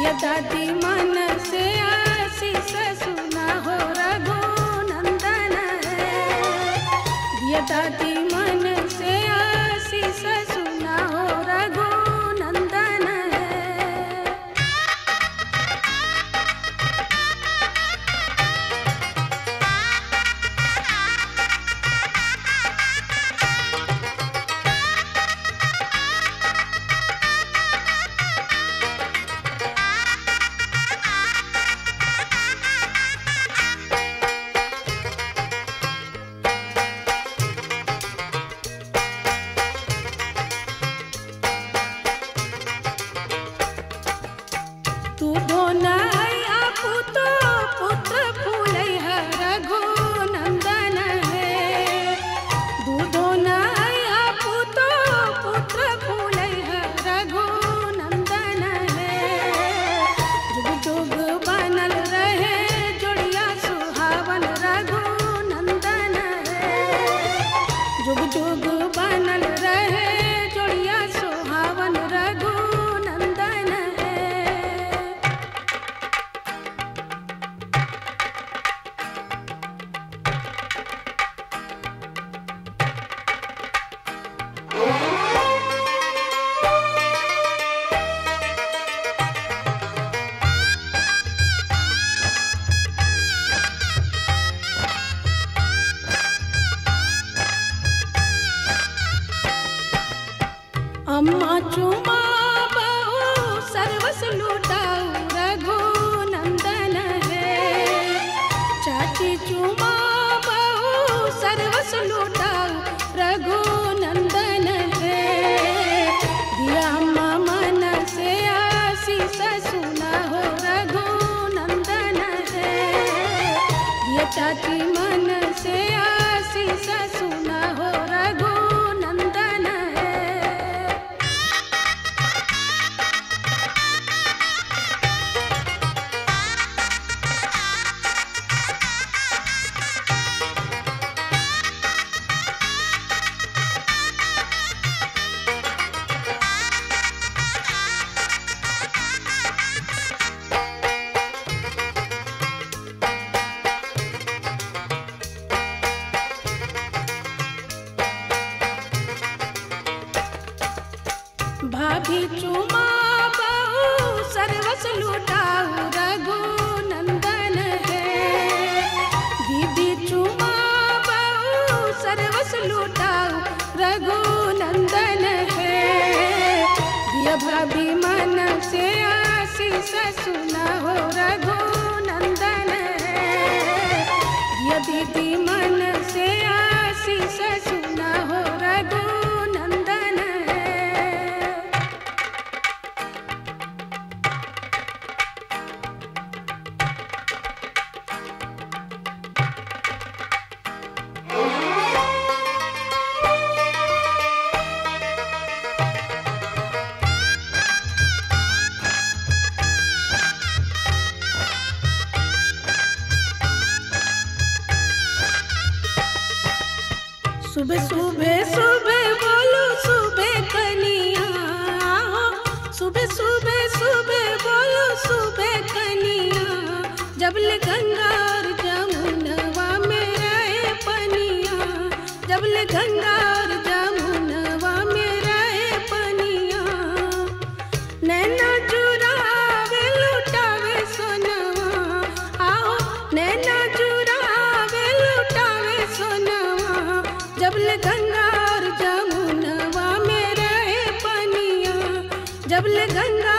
दिया दादी मन अम्मा चुमा सर्वस लुटाऊ रघुनंदन है। चाची चुमा सर्वस लुटाऊ रघुनंदन है। दिया मन से आशीष सुना हो रघुनंदन है। दिया चाची भाभी चुमा बहु सर्वस लुटाऊ रघुनंदन है। दीदी चुमा बहु सर्वस लुटाऊ रघुनंदन है। यह भाभी मन से आशीष सुना हो सुबह सुबह सुबह बोलो, सुबह कनिया सुबह सुबह सुबह बोलो, सुबह कनिया जब ले गंगा और जमुनवा में रहे पनिया। जब ले गंगा और गंगा और जमुनवा में रहे पनिया जबल गंगा